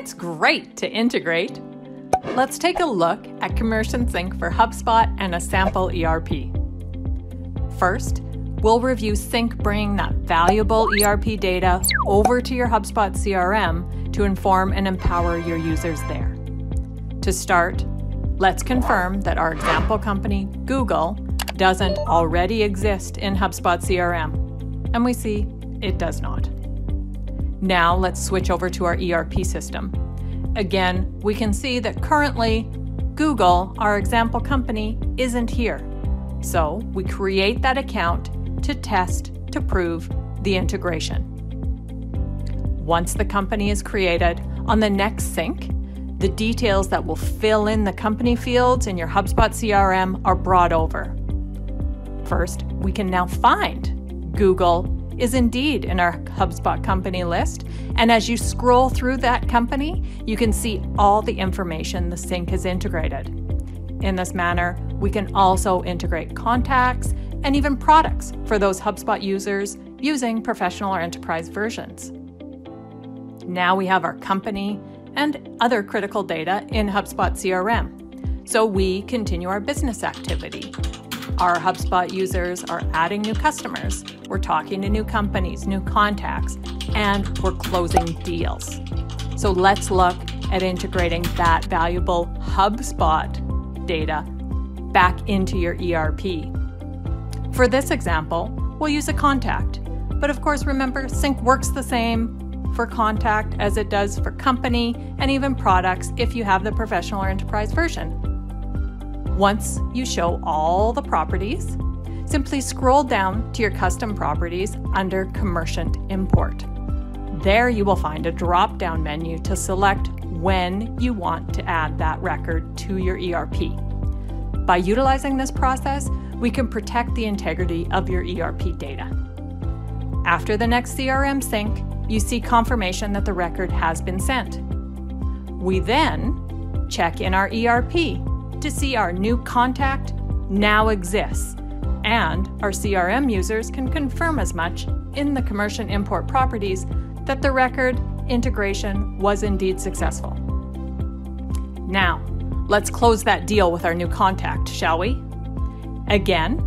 It's great to integrate. Let's take a look at Commercient Sync for HubSpot and a sample ERP. First, we'll review Sync bringing that valuable ERP data over to your HubSpot CRM to inform and empower your users there. To start, let's confirm that our example company, Google, doesn't already exist in HubSpot CRM. And we see it does not. Now let's switch over to our ERP system. Again, we can see that currently Google, our example company, isn't here. So we create that account to test to prove the integration. Once the company is created, on the next sync, the details that will fill in the company fields in your HubSpot CRM are brought over. First, we can now find Google is indeed in our HubSpot company list. And as you scroll through that company, you can see all the information the sync has integrated. In this manner, we can also integrate contacts and even products for those HubSpot users using professional or enterprise versions. Now we have our company and other critical data in HubSpot CRM. So we continue our business activity our HubSpot users are adding new customers, we're talking to new companies, new contacts, and we're closing deals. So let's look at integrating that valuable HubSpot data back into your ERP. For this example, we'll use a contact. But of course, remember, Sync works the same for contact as it does for company and even products if you have the professional or enterprise version. Once you show all the properties, simply scroll down to your custom properties under Commercient Import. There you will find a drop down menu to select when you want to add that record to your ERP. By utilizing this process, we can protect the integrity of your ERP data. After the next CRM sync, you see confirmation that the record has been sent. We then check in our ERP to see our new contact now exists, and our CRM users can confirm as much in the Commercient Import properties that the record integration was indeed successful. Now, let's close that deal with our new contact, shall we? Again,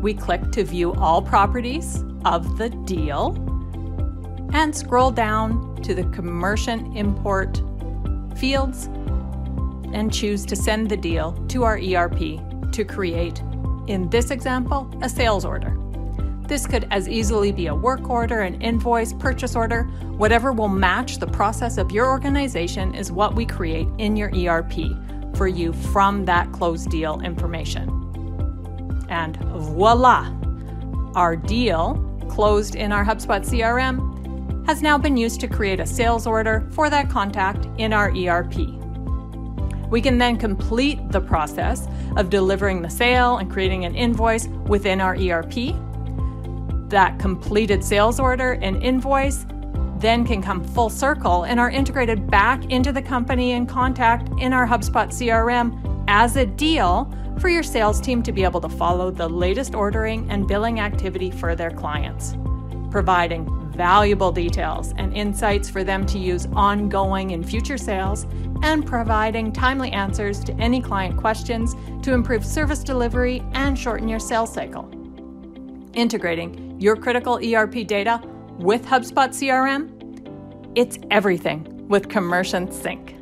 we click to view all properties of the deal and scroll down to the Commercient Import fields and choose to send the deal to our ERP to create, in this example, a sales order. This could as easily be a work order, an invoice, purchase order, whatever will match the process of your organization is what we create in your ERP for you from that closed deal information. And voila! Our deal, closed in our HubSpot CRM, has now been used to create a sales order for that contact in our ERP. We can then complete the process of delivering the sale and creating an invoice within our ERP. That completed sales order and invoice then can come full circle and are integrated back into the company and contact in our HubSpot CRM as a deal for your sales team to be able to follow the latest ordering and billing activity for their clients, providing valuable details and insights for them to use ongoing in future sales and providing timely answers to any client questions to improve service delivery and shorten your sales cycle. Integrating your critical ERP data with HubSpot CRM, it's everything with Commercient Sync.